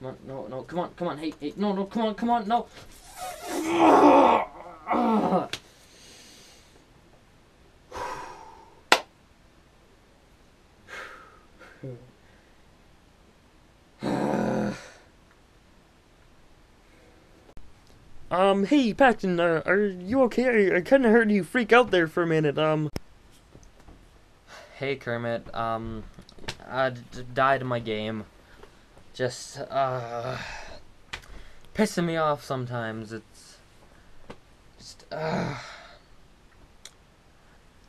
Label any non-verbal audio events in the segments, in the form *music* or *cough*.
Come on, no, no, come on, come on, hey, hey, no, no, come on, come on, no. Um, hey, Paxton, uh, are you okay? I, I kind of heard you freak out there for a minute. Um, Hey Kermit, um, I died in my game. Just, uh, pissing me off sometimes. It's just, uh,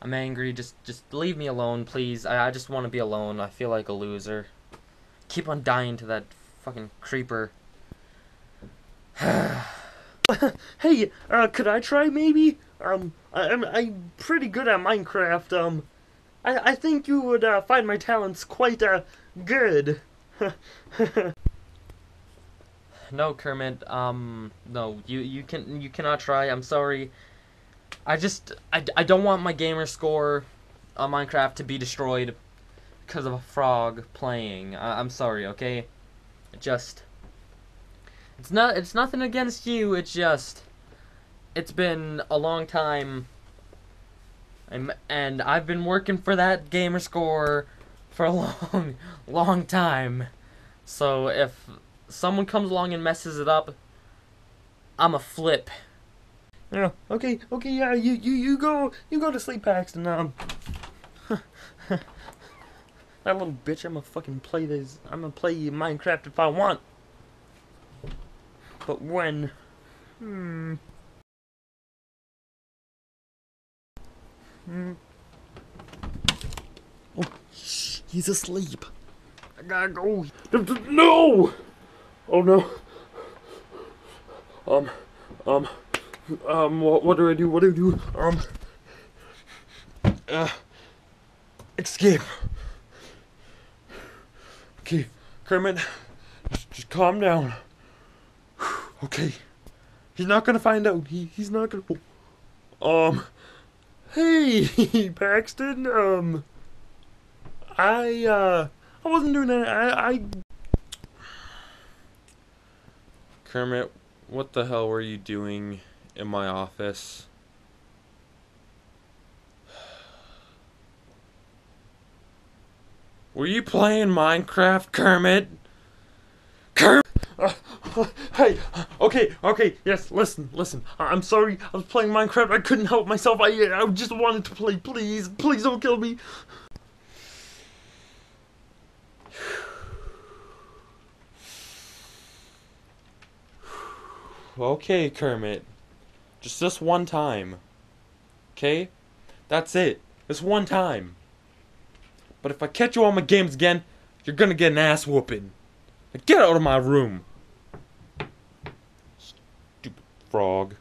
I'm angry. Just, just leave me alone, please. I, I just want to be alone. I feel like a loser. Keep on dying to that fucking creeper. *sighs* hey, uh, could I try maybe? Um, I, I'm I'm pretty good at Minecraft. Um, I I think you would uh, find my talents quite uh good. *laughs* No, Kermit. Um, no, you you can you cannot try. I'm sorry. I just I, I don't want my gamer score on Minecraft to be destroyed because of a frog playing. I, I'm sorry. Okay, just it's not it's nothing against you. It's just it's been a long time. I'm, and I've been working for that gamer score for a long, *laughs* long time. So if someone comes along and messes it up, I'm a flip. Yeah. Okay. Okay. Yeah. You you you go you go to sleep, Paxton. Um. *laughs* that little bitch. I'm gonna fucking play this. I'm gonna play Minecraft if I want. But when? Hmm. Hmm. Oh, shh, he's asleep. I gotta go. No! Oh no. Um, um, um, what, what do I do? What do I do? Um, uh, escape. Okay, Kermit, just, just calm down. Okay, he's not gonna find out. He, he's not gonna. Um, hey, *laughs* Paxton. Um, I uh, I wasn't doing that. I, I Kermit, what the hell were you doing in my office? Were you playing Minecraft, Kermit? Kermit! Uh, hey, okay, okay, yes, listen, listen. I'm sorry, I was playing Minecraft, I couldn't help myself, I, I just wanted to play, please, please don't kill me. Okay, Kermit. Just this one time. Okay? That's it. This one time. But if I catch you on my games again, you're gonna get an ass whooping. Get out of my room. Stupid frog.